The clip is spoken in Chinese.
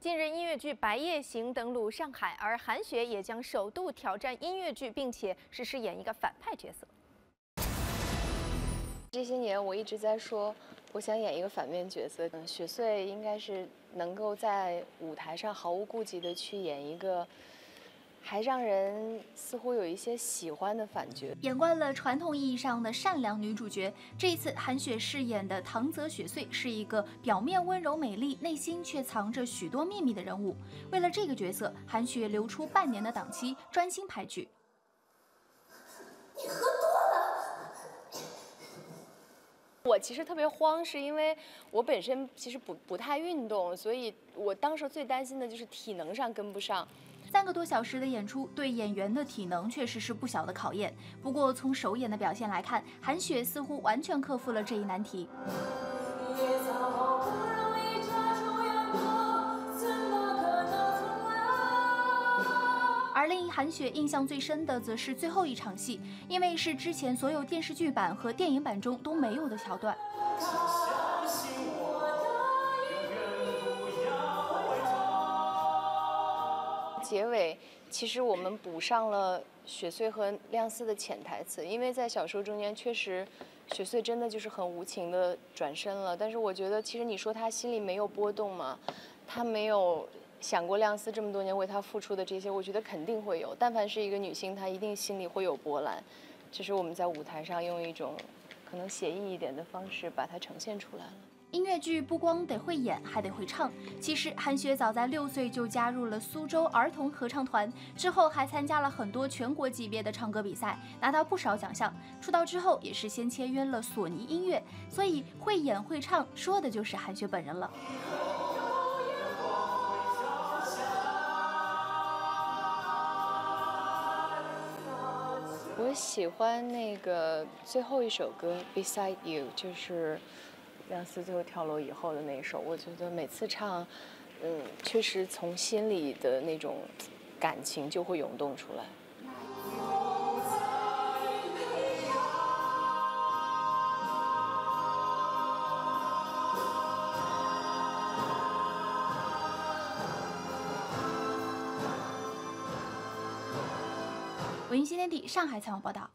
近日，音乐剧《白夜行》登陆上海，而韩雪也将首度挑战音乐剧，并且是饰演一个反派角色。这些年，我一直在说，我想演一个反面角色。嗯，雪穗应该是能够在舞台上毫无顾忌地去演一个。还让人似乎有一些喜欢的反觉，演惯了传统意义上的善良女主角。这一次，韩雪饰演的唐泽雪穗是一个表面温柔美丽，内心却藏着许多秘密的人物。为了这个角色，韩雪留出半年的档期，专心拍剧。你喝多了。我其实特别慌，是因为我本身其实不不太运动，所以我当时最担心的就是体能上跟不上。三个多小时的演出，对演员的体能确实是不小的考验。不过从首演的表现来看，韩雪似乎完全克服了这一难题。而令韩雪印象最深的，则是最后一场戏，因为是之前所有电视剧版和电影版中都没有的桥段。结尾其实我们补上了雪穗和亮司的潜台词，因为在小说中间确实，雪穗真的就是很无情的转身了。但是我觉得，其实你说他心里没有波动吗？他没有想过亮司这么多年为他付出的这些，我觉得肯定会有。但凡是一个女性，她一定心里会有波澜。只是我们在舞台上用一种可能写意一点的方式把它呈现出来了。音乐剧不光得会演，还得会唱。其实韩雪早在六岁就加入了苏州儿童合唱团，之后还参加了很多全国级别的唱歌比赛，拿到不少奖项。出道之后也是先签约了索尼音乐，所以会演会唱，说的就是韩雪本人了。我喜欢那个最后一首歌《Beside You》，就是。亮司最后跳楼以后的那一首，我觉得每次唱，嗯，确实从心里的那种感情就会涌动出来。文艺新天地上海采访报道。